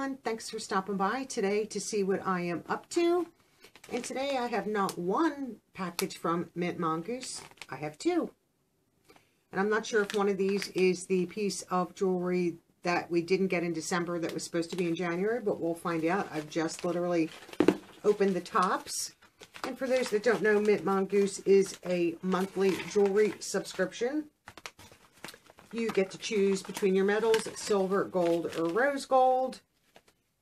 Thanks for stopping by today to see what I am up to. And today I have not one package from Mint Mongoose. I have two. And I'm not sure if one of these is the piece of jewelry that we didn't get in December that was supposed to be in January, but we'll find out. I've just literally opened the tops. And for those that don't know, Mint Mongoose is a monthly jewelry subscription. You get to choose between your metals, silver, gold, or rose gold.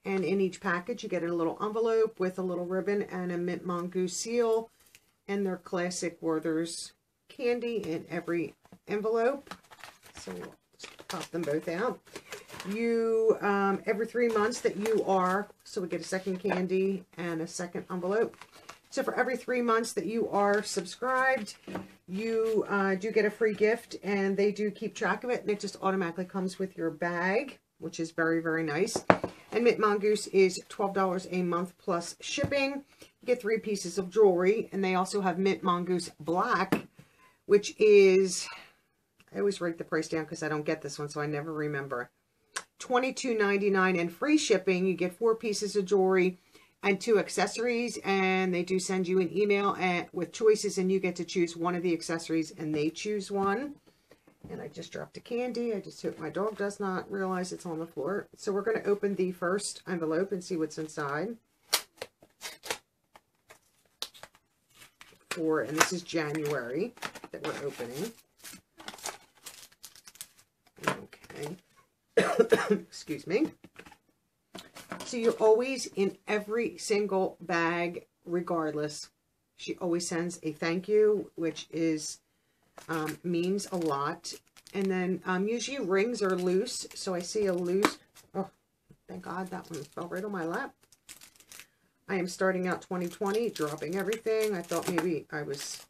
And in each package, you get a little envelope with a little ribbon and a Mint Mongoose seal. And their classic Werther's candy in every envelope. So we'll pop them both out. You, um, every three months that you are, so we get a second candy and a second envelope. So for every three months that you are subscribed, you uh, do get a free gift and they do keep track of it and it just automatically comes with your bag, which is very, very nice. And Mint Mongoose is $12 a month plus shipping. You get three pieces of jewelry and they also have Mint Mongoose Black, which is, I always write the price down because I don't get this one, so I never remember. $22.99 and free shipping. You get four pieces of jewelry and two accessories and they do send you an email at, with choices and you get to choose one of the accessories and they choose one and I just dropped a candy. I just hope my dog does not realize it's on the floor. So we're going to open the first envelope and see what's inside. For and this is January that we're opening. Okay. Excuse me. So you're always in every single bag, regardless. She always sends a thank you, which is um, means a lot. And then um, usually rings are loose. So I see a loose. Oh, thank God that one fell right on my lap. I am starting out 2020, dropping everything. I thought maybe I was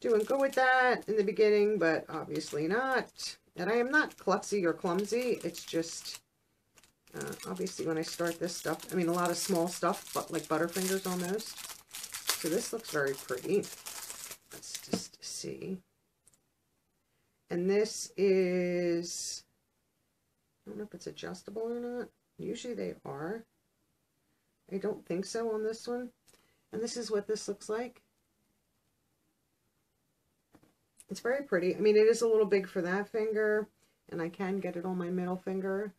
doing good with that in the beginning, but obviously not. And I am not klutzy or clumsy. It's just uh, obviously, when I start this stuff, I mean, a lot of small stuff, but like Butterfingers almost. So this looks very pretty. Let's just see. And this is, I don't know if it's adjustable or not. Usually they are. I don't think so on this one. And this is what this looks like. It's very pretty. I mean, it is a little big for that finger, and I can get it on my middle finger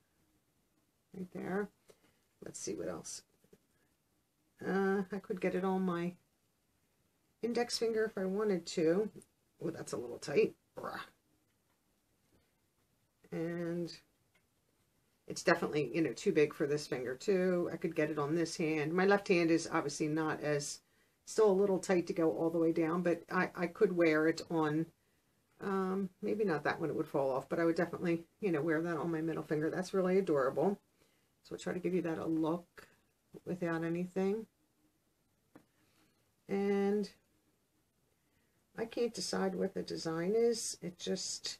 right there. Let's see what else. Uh, I could get it on my index finger if I wanted to. Oh, that's a little tight. And it's definitely, you know, too big for this finger too. I could get it on this hand. My left hand is obviously not as, still a little tight to go all the way down, but I, I could wear it on, um, maybe not that one, it would fall off, but I would definitely, you know, wear that on my middle finger. That's really adorable. So I'll try to give you that a look without anything. And I can't decide what the design is. It just,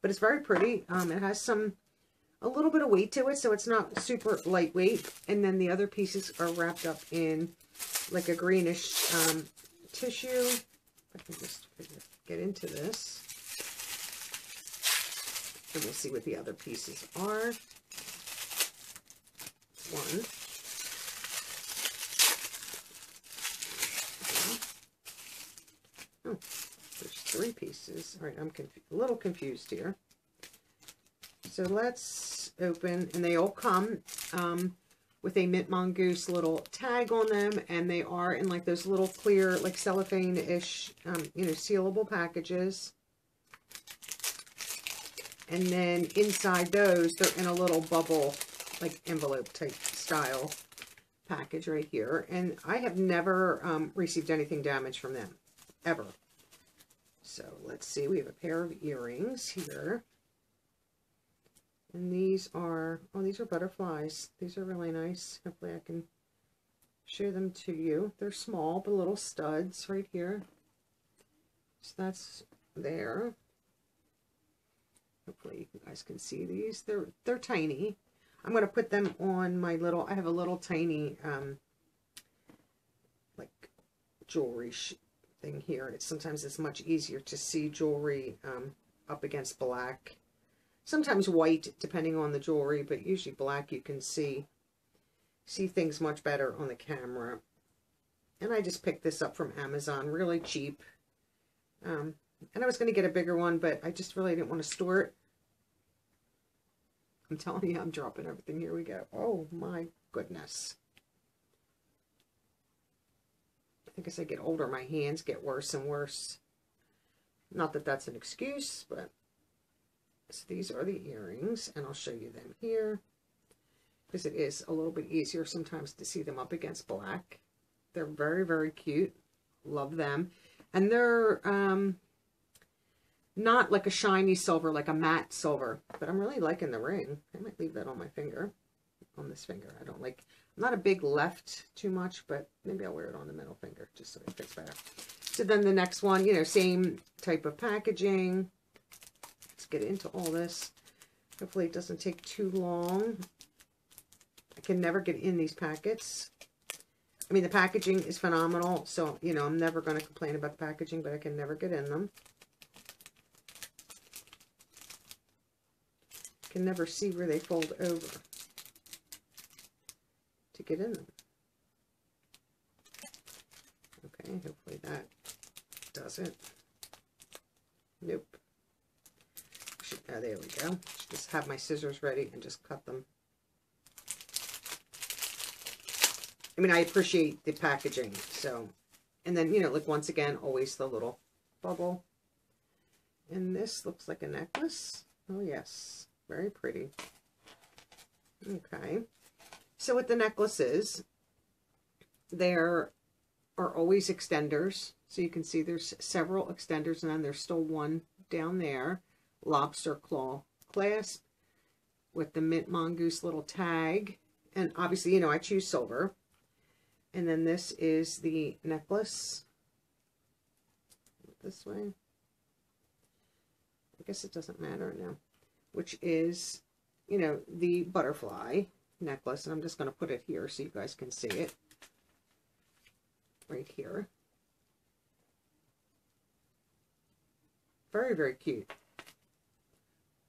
but it's very pretty. Um, it has some, a little bit of weight to it, so it's not super lightweight. And then the other pieces are wrapped up in like a greenish um, tissue. I can just get into this. And we'll see what the other pieces are one. Oh, there's three pieces. All right, I'm a little confused here. So let's open, and they all come um, with a Mint Mongoose little tag on them, and they are in like those little clear, like cellophane-ish, um, you know, sealable packages. And then inside those, they're in a little bubble like envelope type style package right here. And I have never um, received anything damaged from them, ever. So let's see, we have a pair of earrings here. And these are, oh, these are butterflies. These are really nice. Hopefully I can show them to you. They're small, but little studs right here. So that's there. Hopefully you guys can see these. They're, they're tiny. I'm going to put them on my little, I have a little tiny, um, like, jewelry thing here. It's sometimes it's much easier to see jewelry um, up against black. Sometimes white, depending on the jewelry, but usually black you can see see things much better on the camera. And I just picked this up from Amazon, really cheap. Um, and I was going to get a bigger one, but I just really didn't want to store it. I'm telling you, I'm dropping everything. Here we go. Oh my goodness. As I get older, my hands get worse and worse. Not that that's an excuse, but so these are the earrings, and I'll show you them here because it is a little bit easier sometimes to see them up against black. They're very, very cute. Love them. And they're um, not like a shiny silver, like a matte silver, but I'm really liking the ring. I might leave that on my finger, on this finger. I don't like, not a big left too much, but maybe I'll wear it on the middle finger just so it fits better. So then the next one, you know, same type of packaging. Let's get into all this. Hopefully it doesn't take too long. I can never get in these packets. I mean, the packaging is phenomenal, so, you know, I'm never going to complain about the packaging, but I can never get in them. Can never see where they fold over get in. Okay, hopefully that does it. Nope. Should, oh, there we go. Should just have my scissors ready and just cut them I mean, I appreciate the packaging, so. And then, you know, like once again, always the little bubble. And this looks like a necklace. Oh, yes. Very pretty. Okay. So with the necklaces, there are always extenders. So you can see there's several extenders, and then there's still one down there. Lobster claw clasp with the mint mongoose little tag. And obviously, you know, I choose silver. And then this is the necklace. This way. I guess it doesn't matter now. Which is, you know, the butterfly necklace. And I'm just going to put it here so you guys can see it. Right here. Very, very cute.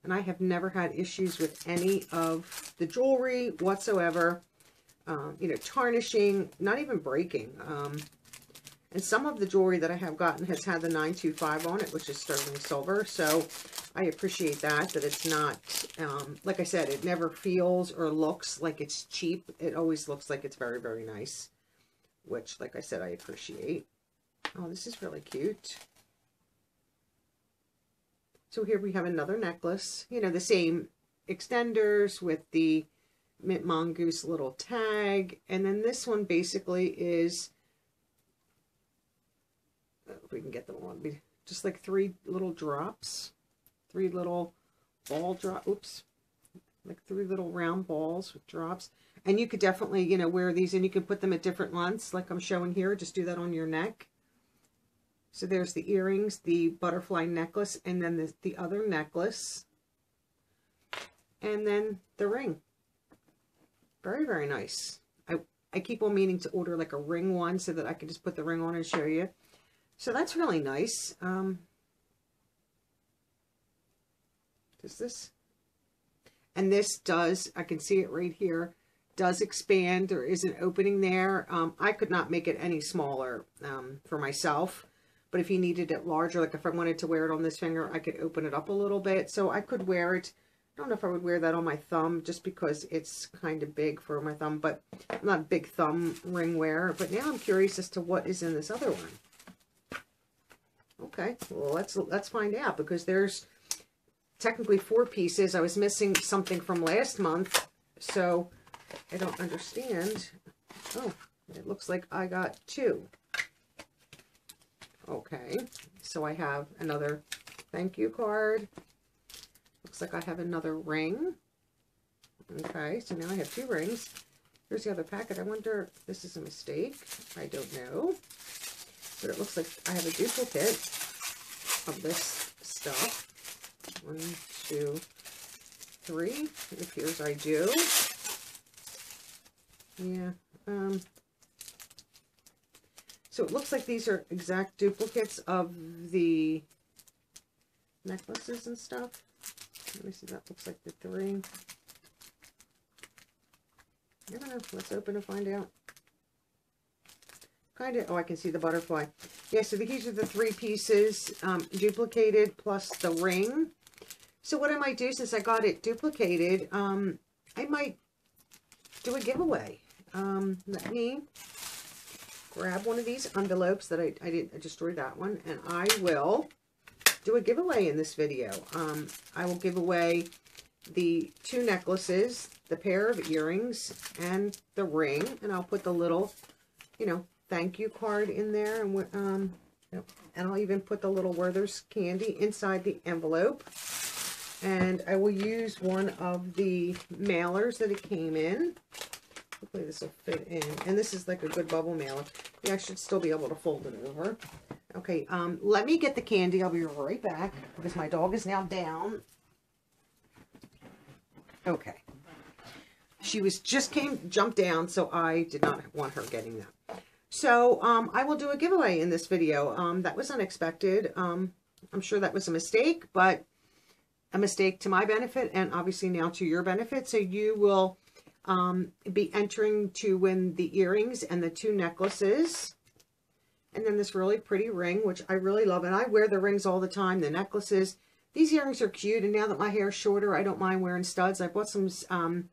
And I have never had issues with any of the jewelry whatsoever um, you know, tarnishing, not even breaking. Um, and some of the jewelry that I have gotten has had the 925 on it, which is sterling silver. So I appreciate that, that it's not, um, like I said, it never feels or looks like it's cheap. It always looks like it's very, very nice, which, like I said, I appreciate. Oh, this is really cute. So here we have another necklace, you know, the same extenders with the Mint Mongoose little tag. And then this one basically is, if we can get them on, just like three little drops, three little ball drop, oops, like three little round balls with drops. And you could definitely, you know, wear these and you can put them at different lengths like I'm showing here. Just do that on your neck. So there's the earrings, the butterfly necklace, and then the, the other necklace. And then the ring. Very, very nice. I, I keep on meaning to order like a ring one so that I can just put the ring on and show you. So that's really nice. Um, does this? And this does, I can see it right here, does expand. There is an opening there. Um, I could not make it any smaller um, for myself. But if you needed it larger, like if I wanted to wear it on this finger, I could open it up a little bit. So I could wear it I don't know if I would wear that on my thumb just because it's kind of big for my thumb, but I'm not big thumb ring wearer. But now I'm curious as to what is in this other one. Okay, well, let's, let's find out because there's technically four pieces. I was missing something from last month, so I don't understand. Oh, it looks like I got two. Okay, so I have another thank you card Looks like I have another ring. Okay, so now I have two rings. Here's the other packet. I wonder if this is a mistake. I don't know. But it looks like I have a duplicate of this stuff. One, two, three. It appears I do. Yeah. Um, so it looks like these are exact duplicates of the necklaces and stuff. Let me see, that looks like the three. I don't know. Let's open and find out. Kind of, oh, I can see the butterfly. Yeah, so these are the three pieces um, duplicated plus the ring. So what I might do, since I got it duplicated, um, I might do a giveaway. Um, let me grab one of these envelopes that I, I didn't I destroyed that one, and I will do a giveaway in this video. Um, I will give away the two necklaces, the pair of earrings, and the ring, and I'll put the little, you know, thank you card in there, and um, and I'll even put the little Werther's candy inside the envelope. And I will use one of the mailers that it came in. Hopefully this will fit in. And this is like a good bubble mailer. Yeah, I should still be able to fold it over. Okay, um, let me get the candy. I'll be right back because my dog is now down. Okay. She was just came, jumped down, so I did not want her getting that. So, um, I will do a giveaway in this video. Um, that was unexpected. Um, I'm sure that was a mistake, but a mistake to my benefit and obviously now to your benefit. So you will um, be entering to win the earrings and the two necklaces. And then this really pretty ring, which I really love. And I wear the rings all the time, the necklaces. These earrings are cute. And now that my hair is shorter, I don't mind wearing studs. I bought some um,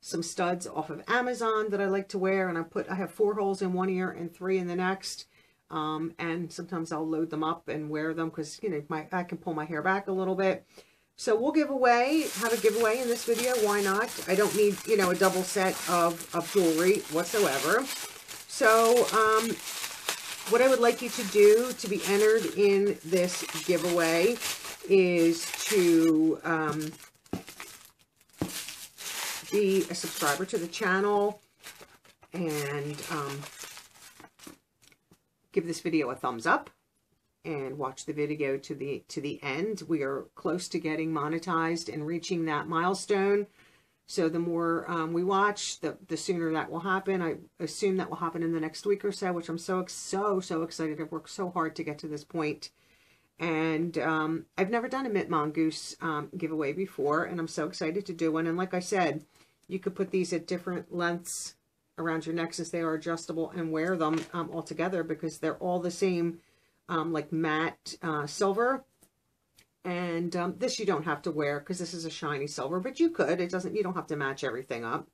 some studs off of Amazon that I like to wear. And I put I have four holes in one ear and three in the next. Um, and sometimes I'll load them up and wear them because, you know, my I can pull my hair back a little bit. So we'll give away, have a giveaway in this video. Why not? I don't need, you know, a double set of, of jewelry whatsoever. So, um, what I would like you to do to be entered in this giveaway is to um, be a subscriber to the channel and um, give this video a thumbs up and watch the video to the to the end. We are close to getting monetized and reaching that milestone. So the more um, we watch, the, the sooner that will happen. I assume that will happen in the next week or so, which I'm so, so, so excited. I've worked so hard to get to this point. And um, I've never done a Mint Mongoose um, giveaway before, and I'm so excited to do one. And like I said, you could put these at different lengths around your neck since they are adjustable and wear them um, all together because they're all the same um, like matte uh, silver. And um, this you don't have to wear because this is a shiny silver, but you could. It doesn't, you don't have to match everything up.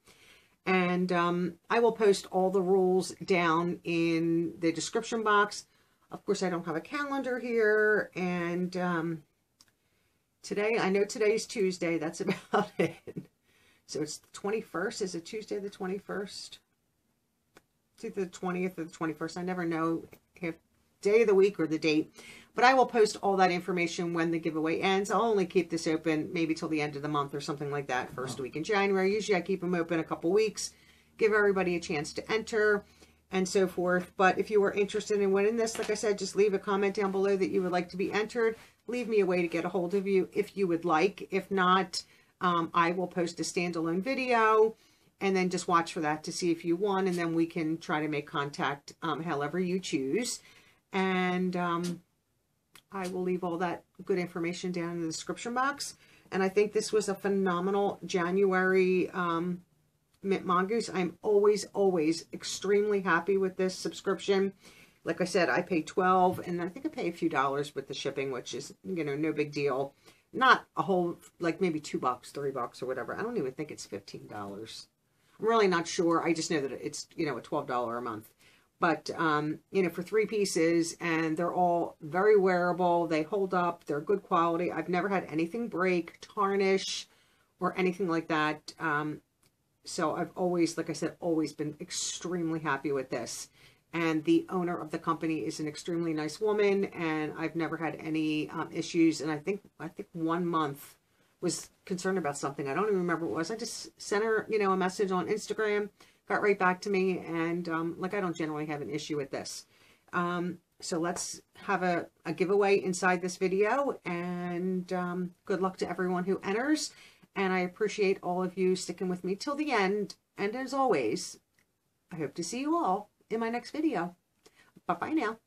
And um, I will post all the rules down in the description box. Of course, I don't have a calendar here. And um, today, I know today's Tuesday. That's about it. So it's the 21st. Is it Tuesday the 21st? It's either the 20th or the 21st. I never know if day of the week or the date. But I will post all that information when the giveaway ends. I'll only keep this open maybe till the end of the month or something like that, first week in January. Usually I keep them open a couple weeks, give everybody a chance to enter and so forth. But if you are interested in winning this, like I said, just leave a comment down below that you would like to be entered. Leave me a way to get a hold of you if you would like. If not, um, I will post a standalone video and then just watch for that to see if you won. And then we can try to make contact um, however you choose. And um, I will leave all that good information down in the description box. And I think this was a phenomenal January um, Mint Mongoose. I'm always, always extremely happy with this subscription. Like I said, I pay 12 and I think I pay a few dollars with the shipping, which is, you know, no big deal. Not a whole, like maybe two bucks, three bucks or whatever. I don't even think it's $15. I'm really not sure. I just know that it's, you know, a $12 a month but um, you know for three pieces and they're all very wearable. They hold up. They're good quality. I've never had anything break tarnish or anything like that. Um, so I've always like I said always been extremely happy with this. And the owner of the company is an extremely nice woman and I've never had any um, issues. And I think I think one month was concerned about something. I don't even remember what it was. I just sent her you know a message on Instagram got right back to me. And um, like, I don't generally have an issue with this. Um, so let's have a, a, giveaway inside this video. And um, good luck to everyone who enters. And I appreciate all of you sticking with me till the end. And as always, I hope to see you all in my next video. Bye-bye now.